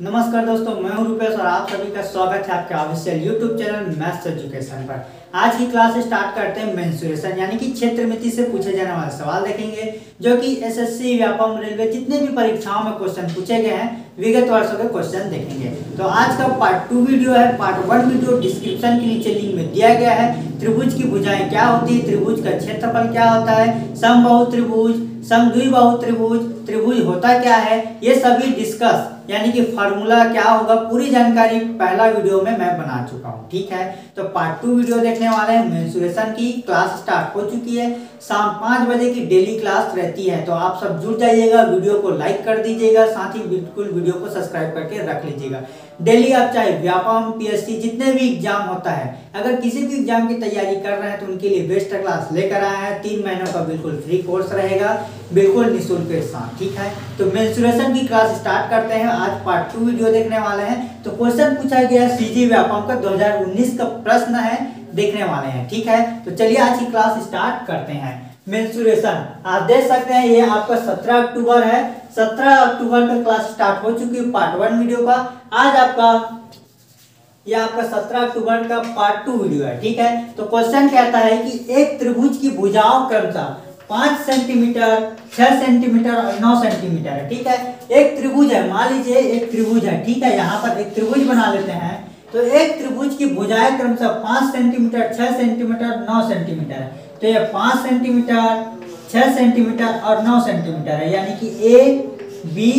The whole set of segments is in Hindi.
नमस्कार दोस्तों, मैं हूँ रुपेश और आप सभी का स्वागत है आपके official YouTube channel maths education पर। आज की क्लास स्टार्ट करते हैं मेंसुरेशन यानी कि क्षेत्र मिति से पूछे जाने वाले सवाल देखेंगे, जो कि एसएससी व्यापम रेलवे जितने भी परीक्षाओं में क्वेश्चन पूछे गए हैं, विगत वर्षों के क्वेश्चन देखेंगे। तो आज का पार्ट टू वीडियो है पार्ट वन वीडियो डिस्क्रिप्शन के नीचे लिंक में दिया गया है, त्रिभुज की भुजाएँ क्या होती है, त्रिभुज का क्षेत्रफल क्या होता है, समबाहु त्रिभुज, समद्विबाहु त्रिभुज त्रिभुज होता क्या है, ये सभी डिस्कस यानी कि फार्मूला क्या होगा? पूरी जानकारी पहला वीडियो में मैं बना चुका हूँ, ठीक है? तो पार्ट टू वीडियो देखने वाले हैं मेंसुरेशन की क्लास स्टार्ट हो चुकी है। शाम पाँच बजे की डेली क्लास रहती है तो आप सब जुड़ जाइएगा वीडियो को लाइक कर दीजिएगा, साथ ही बिल्कुल वीडियो को सब्सक्राइब करके रख लीजिएगा। डेली आप चाहे व्यापम पीएससी जितने भी एग्ज़ाम होता है, अगर किसी भी एग्ज़ाम की तैयारी कर रहे हैं तो उनके लिए बेस्ट क्लास लेकर आए हैं। तीन महीनों का बिल्कुल फ्री कोर्स रहेगा, बिल्कुल निःशुल्क के साथ ठीक है? तो मेंसुरेशन की क्लास स्टार्ट करते हैं। आज पार्ट टू वीडियो देखने वाले हैं। तो क्वेश्चन पूछा गया सीजी व्यापम का 2019 का प्रश्न है, देखने वाले हैं, ठीक है? तो चलिए आज की क्लास स्टार्ट करते हैं। मेंसुरेशन आप देख सकते हैं, ये आपका 17 अक्टूबर है। 17 अक्टूबर का क्लास स्टार्ट हो चुकी है पार्ट वन वीडियो का। आज आपका, ये आपका 17 अक्टूबर का पार्ट टू वीडियो है, ठीक है? तो क्वेश्चन कहता है कि एक त्रिभुज की भुजाओं क्रमशः पाँच सेंटीमीटर छह सेंटीमीटर और नौ सेंटीमीटर है, ठीक है? एक त्रिभुज है, मान लीजिए एक त्रिभुज है, ठीक है? यहाँ पर एक त्रिभुज बना लेते हैं। तो एक त्रिभुज की भुजाएँ क्रमशः पाँच सेंटीमीटर छह सेंटीमीटर नौ सेंटीमीटर है। तो ये पाँच सेंटीमीटर, छह सेंटीमीटर और नौ सेंटीमीटर है, यानी कि ए बी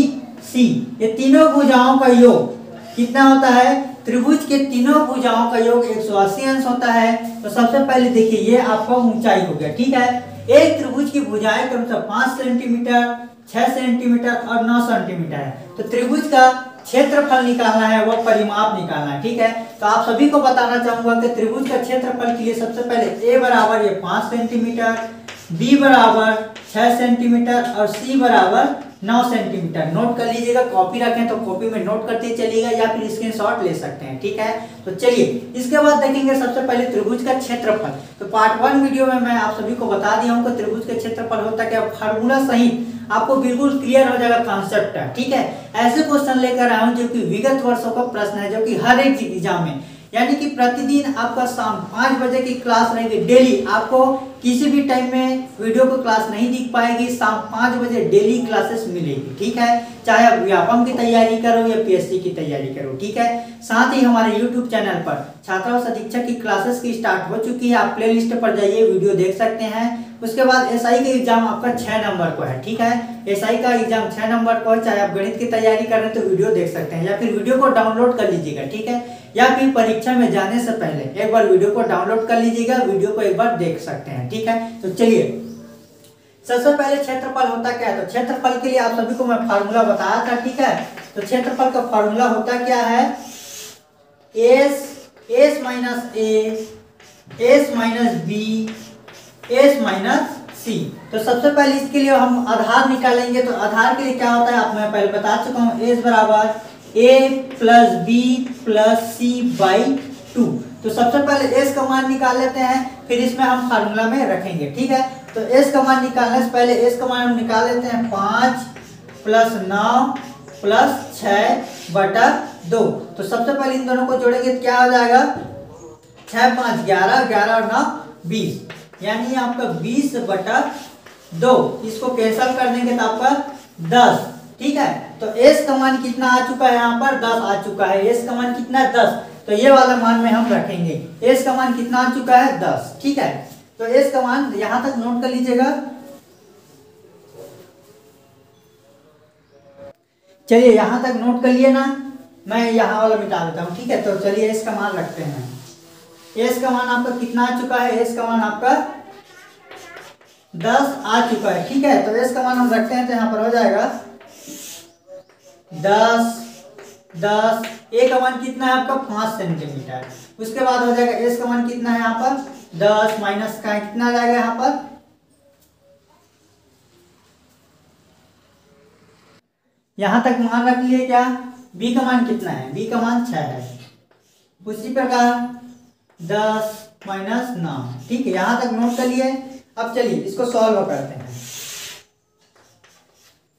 सी ये तीनों भुजाओं का योग कितना होता है? त्रिभुज के तीनों भुजाओं का योग एक सौ अस्सी अंश होता है। तो सबसे पहले देखिए, ये आपका ऊंचाई हो गया, ठीक है? एक त्रिभुज की भुजाएँ क्रमशः पाँच सेंटीमीटर, छह सेंटीमीटर और नौ सेंटीमीटर है। तो त्रिभुज का क्षेत्रफल निकालना है वह परिमाप निकालना है, ठीक है? तो आप सभी को बताना चाहूँगा कि त्रिभुज का क्षेत्रफल के लिए सबसे पहले ए बराबर ये पाँच सेंटीमीटर बी बराबर छह सेंटीमीटर और सी बराबर नौ सेंटीमीटर नोट कर लीजिएगा कॉपी रखें तो कॉपी में नोट करते चलिएगा या फिर स्क्रीनशॉट ले सकते हैं, ठीक है? तो चलिए, इसके बाद देखेंगे सबसे पहले त्रिभुज का क्षेत्रफल। तो पार्ट वन वीडियो में मैं आप सभी को बता दिया हूँ कि त्रिभुज का क्षेत्रफल होता क्या? फार्मूला सहित आपको बिल्कुल क्लियर हो जाएगा कॉन्सेप्ट ठीक है? ऐसे क्वेश्चन लेकर आया हूँ जो कि विगत वर्षों का प्रश्न है, जो कि हर एक एग्ज़ाम में। यानी कि प्रतिदिन आपका शाम पाँच बजे की क्लास रहेगी डेली आपको किसी भी टाइम में वीडियो को क्लास नहीं दिख पाएगी, शाम पाँच बजे डेली क्लासेस मिलेगी, ठीक है? चाहे आप व्यापम की तैयारी करो या पीएससी की तैयारी करो, ठीक है? साथ ही हमारे यूट्यूब चैनल पर छात्रा शिक्षक की क्लासेस की स्टार्ट हो चुकी है। आप प्ले पर जाइए वीडियो देख सकते हैं। उसके बाद एस का एग्ज़ाम आपका छह नंबर को है, ठीक है? एसआई का एग्ज़ाम छह नंबर को है, चाहे आप गणित की तैयारी कर रहे हैं तो वीडियो देख सकते हैं, या फिर वीडियो को डाउनलोड कर लीजिएगा, ठीक है? या फिर परीक्षा में जाने से पहले एक बार वीडियो को डाउनलोड कर लीजिएगा वीडियो को एक बार देख सकते हैं, ठीक है? तो चलिए, सबसे पहले क्षेत्रफल होता क्या है? तो क्षेत्रफल के लिए आप सभी को मैं फार्मूला बताया था, ठीक है? तो क्षेत्रफल का फार्मूला होता क्या है? S S minus A S minus B S minus C तो सबसे पहले इसके लिए हम आधार निकालेंगे तो आधार के लिए क्या होता है? आप मैं पहले बता चुका हूँ एस बराबर A plus B plus C by two तो सबसे पहले एस का मान निकाल लेते हैं, फिर इसमें हम फार्मूला में रखेंगे, ठीक है? तो एस का मान निकालने से पहले एस का मान हम निकाल लेते हैं, पाँच प्लस नौ प्लस छ बटा दो. तो सबसे पहले इन दोनों को जोड़ेंगे तो क्या हो जाएगा? छः, पाँच, ग्यारह ग्यारह और नौ, बीस. यानी आपका बीस बटा दो, इसको कैंसल कर देंगे तो आपका दस, ठीक है? तो एस का मान कितना आ चुका है यहाँ पर? दस आ चुका है। एस का मान कितना? है दस। तो ये वाला मान में हम रखेंगे। एस का मान कितना आ चुका है? दस, ठीक है? तो एस का मान यहाँ तक नोट कर लीजिएगा। चलिए, यहाँ तक नोट कर लिए ना? मैं यहाँ वाला मिटा देता हूँ, ठीक है? तो चलिए एस का मान रखते हैं। एस का मान आपका कितना आ चुका है? एस का मान आपका दस आ चुका है, ठीक है? तो एस का मान हम रखते हैं तो यहाँ पर हो जाएगा दस दस ए का मान कितना है आपका? पाँच सेंटीमीटर। उसके बाद हो जाएगा एस का मान कितना है यहाँ पर? दस माइनस का कितना आ जाएगा यहाँ पर? यहाँ तक मान रख लिए क्या? बी का मान कितना है? बी का मान छह है। उसी प्रकार दस माइनस नौ। ठीक है, यहाँ तक नोट कर लिए। अब चलिए, इसको सॉल्व करते हैं।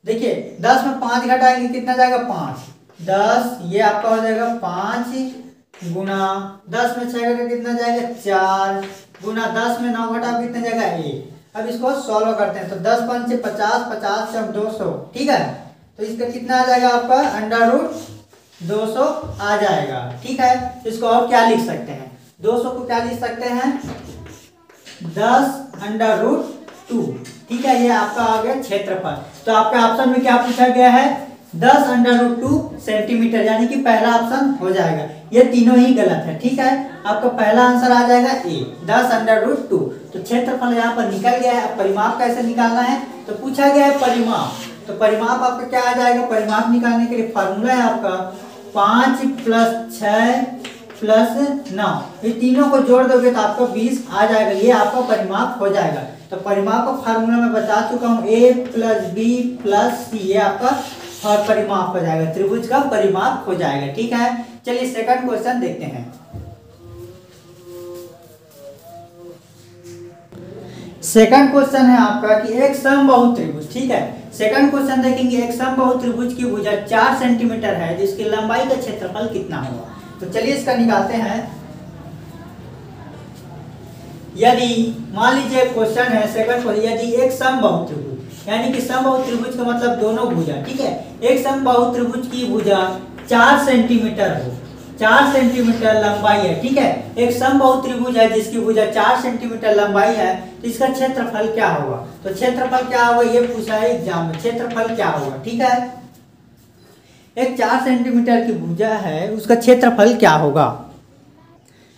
देखिए, दस में पाँच घटाएँगे कितना जाएगा पाँच। दस, ये आपका हो जाएगा पाँच गुना दस में छह घटा कितना जाएगा चार। गुना दस में नौ घटा कितना जाएगा एक। अब इसको सॉल्व करते हैं। तो दस पंच पचास पचास से दो सौ। ठीक है? तो इसका कितना आ जाएगा आपका? अंडर रूट दो सौ आ जाएगा। ठीक है? इसको और क्या लिख सकते हैं? दो सौ को क्या लिख सकते हैं। दस अंडर रूट टू ठीक है, ये आपका आ गया क्षेत्रफल। तो आपके ऑप्शन में क्या पूछा गया है? दस अंडर रूट टू सेंटीमीटर यानी कि पहला ऑप्शन हो जाएगा। ये तीनों ही गलत है, ठीक है? आपका पहला आंसर आ जाएगा ए दस अंडर रूट टू तो क्षेत्रफल यहाँ पर निकल गया है। परिमाप कैसे निकालना है? तो पूछा गया है परिमाप। तो परिमाप आपका क्या आ जाएगा? परिमाप निकालने के लिए फॉर्मूला है आपका। पाँच प्लस छ प्लस नौ। ये तीनों को जोड़ दोगे तो आपको बीस आ जाएगा। ये आपका परिमाप हो जाएगा। तो परिमाप का फार्मूला मैं बता चुका हूँ। A plus B plus C ये आपका और परिमाप हो जाएगा। त्रिभुज का परिमाप हो जाएगा। ठीक है? चलिए सेकंड क्वेश्चन देखते हैं। सेकंड क्वेश्चन है आपका कि एक समबाहु त्रिभुज। ठीक है? सेकंड क्वेश्चन देखेंगे। एक समबाहु त्रिभुज की भुजा चार सेंटीमीटर है, जिसकी लंबाई का क्षेत्रफल कितना होगा? तो चलिए इसका निकालते हैं। यदि मान लीजिए क्वेश्चन है सेकंड क्वेश्चन यदि एक समबाहु त्रिभुज, यानी कि समबाहु त्रिभुज का मतलब दोनों भुजा, ठीक है? एक समबाहु त्रिभुज की भुजा चार सेंटीमीटर हो, चार सेंटीमीटर लंबाई है, ठीक है? एक समबाहु त्रिभुज है जिसकी भुजा चार सेंटीमीटर लंबाई है तो इसका क्षेत्रफल क्या होगा? तो क्षेत्रफल क्या होगा? ये पूछा है एग्ज़ाम में, क्षेत्रफल क्या होगा, ठीक है? एक चार सेंटीमीटर की भुजा है, उसका क्षेत्रफल क्या होगा?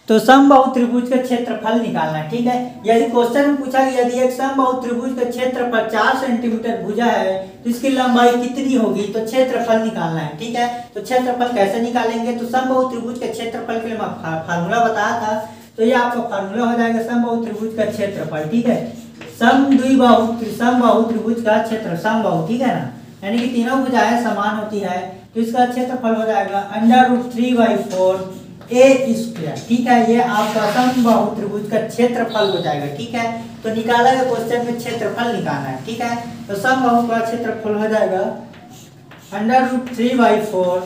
तो समबाहु त्रिभुज का क्षेत्रफल निकालना ठीक है? यदि क्वेश्चन में पूछा गया यदि एक समबाहु त्रिभुज का क्षेत्रफल चार सेंटीमीटर भुजा है तो इसकी लंबाई कितनी होगी? तो क्षेत्रफल निकालना है, ठीक है? तो क्षेत्रफल कैसे निकालेंगे? तो समबाहु त्रिभुज के क्षेत्रफल के लिए मैं फार्मूला बताया था तो ये आपका फार्मूला हो जाएगा समबाहु त्रिभुज का क्षेत्रफल, ठीक है? सम द्विबाहु, समबाहु त्रिभुज का क्षेत्र, समबाहु, ठीक है ना? यानी कि तीनों भुजाएँ समान होती है। तो इसका क्षेत्रफल हो जाएगा। Under root three by four A square ठीक है? ये आपका समबाहु त्रिभुज का क्षेत्रफल हो जाएगा, ठीक है? तो निकाला गया क्वेश्चन में क्षेत्रफल निकालना है, ठीक है? तो समबाहु का क्षेत्रफल हो जाएगा। Under root three by four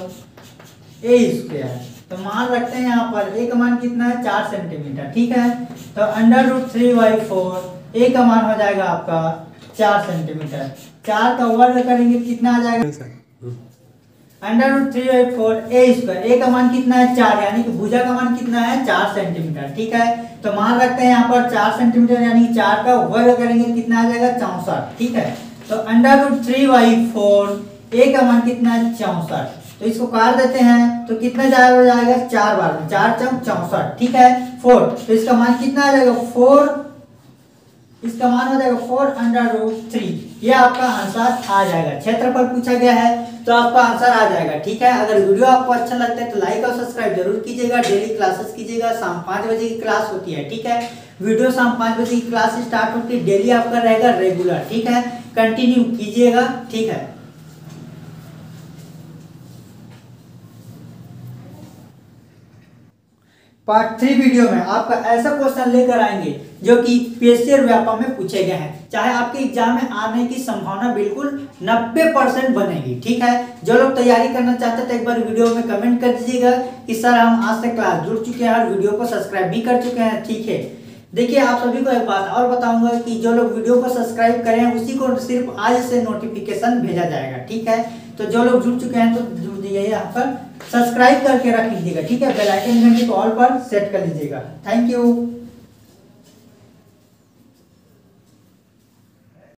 A square तो मान रखते हैं यहाँ पर ए का मान कितना है? चार सेंटीमीटर ठीक है? तो under root three by four A का मान हो जाएगा आपका चार सेंटीमीटर चार का वर्ग करेंगे कितना आ जाएगा? Under root three by four A square. A का मान कितना है? चार, यानी कि भुजा का मान कितना है? चार सेंटीमीटर, ठीक है? तो मान रखते हैं यहाँ पर चार सेंटीमीटर, यानी चार का वर्ग करेंगे कितना आ जाएगा? चौसठ, ठीक है? तो under root three by four, A का मान कितना है? चौसठ। तो इसको काट देते हैं तो कितना जाएगा जाएगा? चार बार में, चार चौसठ, ठीक है? फोर तो इसका मान कितना आ जाएगा? फोर इसका मान हो जाएगा फोर अंडर रूट थ्री ये आपका आंसर आ जाएगा। क्षेत्रफल पूछा गया है तो आपका आंसर आ जाएगा, ठीक है? अगर वीडियो आपको अच्छा लगता है तो लाइक और सब्सक्राइब ज़रूर कीजिएगा। डेली क्लासेस कीजिएगा। शाम पाँच बजे की क्लास होती है, ठीक है? वीडियो शाम पाँच बजे की क्लास स्टार्ट होती है। डेली आपका रहेगा रेगुलर ठीक है? कंटिन्यू कीजिएगा, ठीक है? पार्ट थ्री वीडियो में आपका ऐसा क्वेश्चन लेकर आएँगे, जो कि पीएससी व्यापक में पूछे गए हैं। चाहे आपके एग्ज़ाम में आने की संभावना बिल्कुल 90 परसेंट बनेगी, ठीक है? जो लोग तैयारी करना चाहते हैं तो एक बार वीडियो में कमेंट कर दीजिएगा कि, सर, हम आज से क्लास जुड़ चुके हैं और वीडियो को सब्सक्राइब भी कर चुके हैं। ठीक है? देखिए, आप सभी को एक बात और बताऊँगा कि जो लोग वीडियो को सब्सक्राइब करें, उसी को सिर्फ़ आज से नोटिफिकेशन भेजा जाएगा, ठीक है? तो जो लोग जुड़ चुके हैं तो जुड़ जाइए यहाँ पर। सब्सक्राइब करके रख लीजिएगा, ठीक है? बेल आइकन घंटे को ऑल पर सेट कर लीजिएगा। Thank you.